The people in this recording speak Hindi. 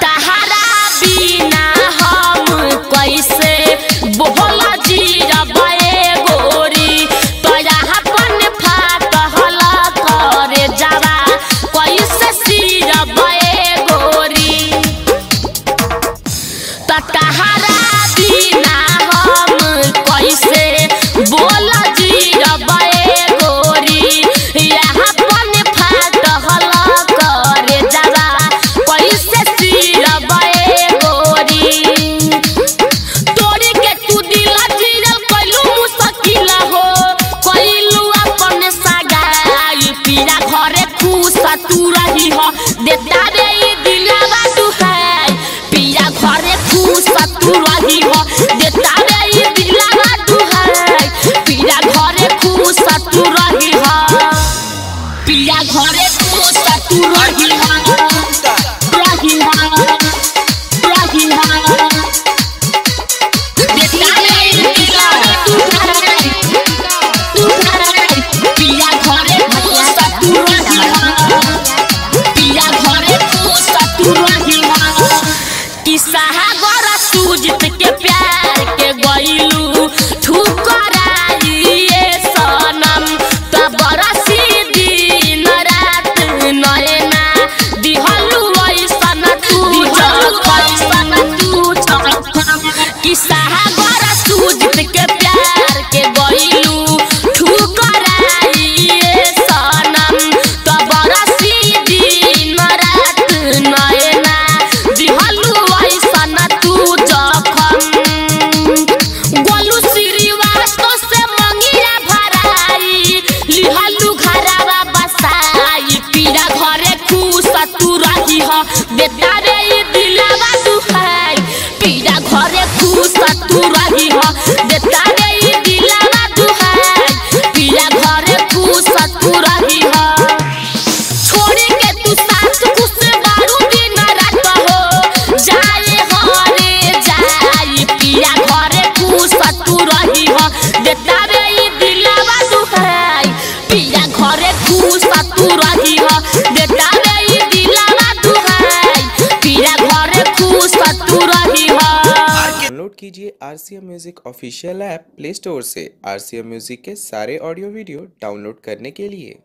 तहरा बिना हम कैसे? बोल जीरब गोरी तोरा अपन फातहल करे जावा कैसे सीरब गोरी तहरा घरे तू सतू रहिला रहिला रहिला बेटा रहिला तू घरे तू घरे पिया घरे तू सतू रहिला पिया घरे तू सतू रहिला कि सहा गोरा सूझत के डाउनलोड कीजिए M music official app play store से आरसीएम म्यूज़िक के सारे ऑडियो वीडियो डाउनलोड करने के लिए।